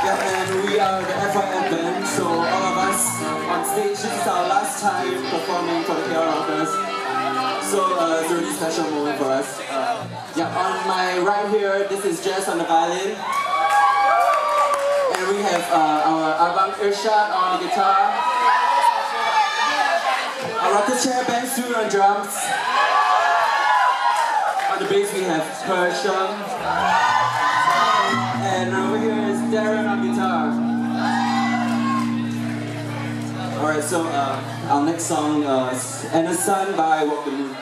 Yeah and we are the FIM band, so all of us on stage, this is our last time performing for the KR Office. So uh, it's a really special moment for us. Uh, yeah, on my right here, this is Jess on the violin. And we have uh, our Abang Irshad on the guitar. Our rocket chair band Sue on drums. On the bass we have Persham and over here is Darren on guitar. Alright, so uh, our next song uh, is Innocent by Walk the Moon.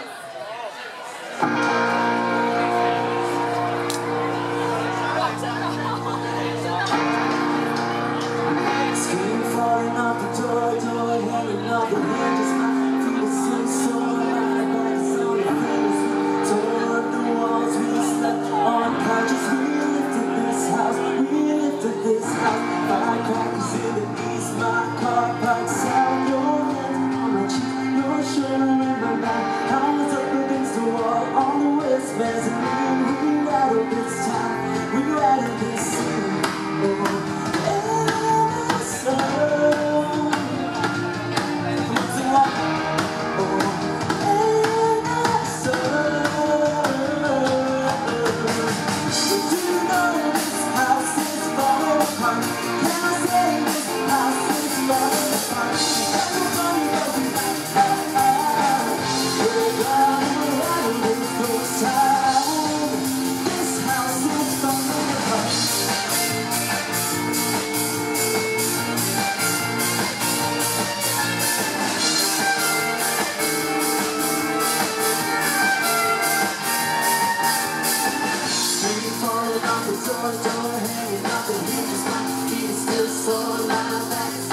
Still so alive.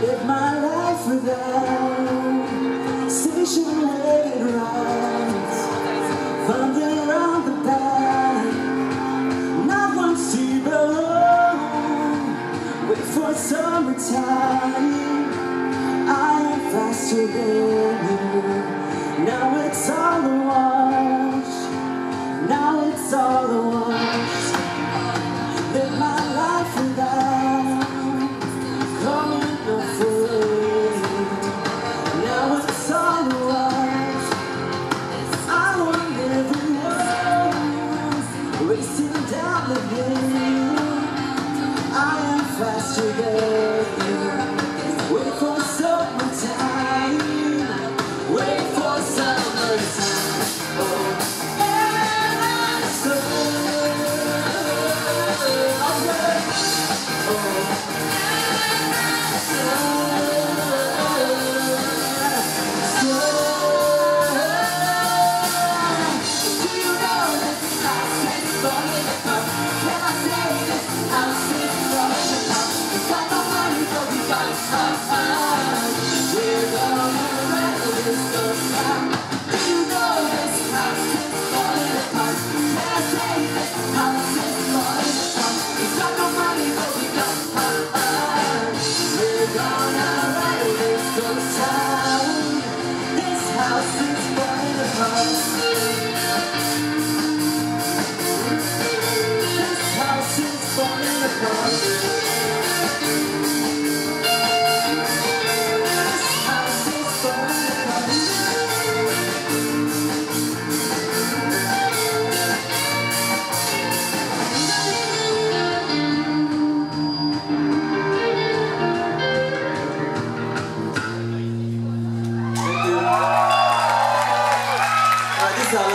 live my life without station-headed rides. Found for summertime. I am faster than you. Now it's all a wash. Now it's all a wash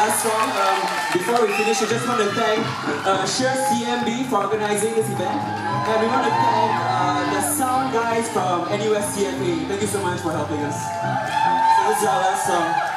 last song. Um, before we finish, I just want to thank uh, Sure CMB for organizing this event. And we want to thank uh, the sound guys from NUSCFA. Thank you so much for helping us. So this is our last song.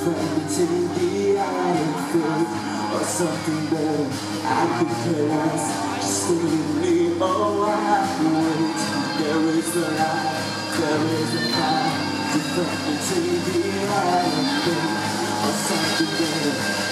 Different between the and faith Or something better, I could less Just with me, oh I wait There is a light, there is a fire Different between the eye and faith Or something better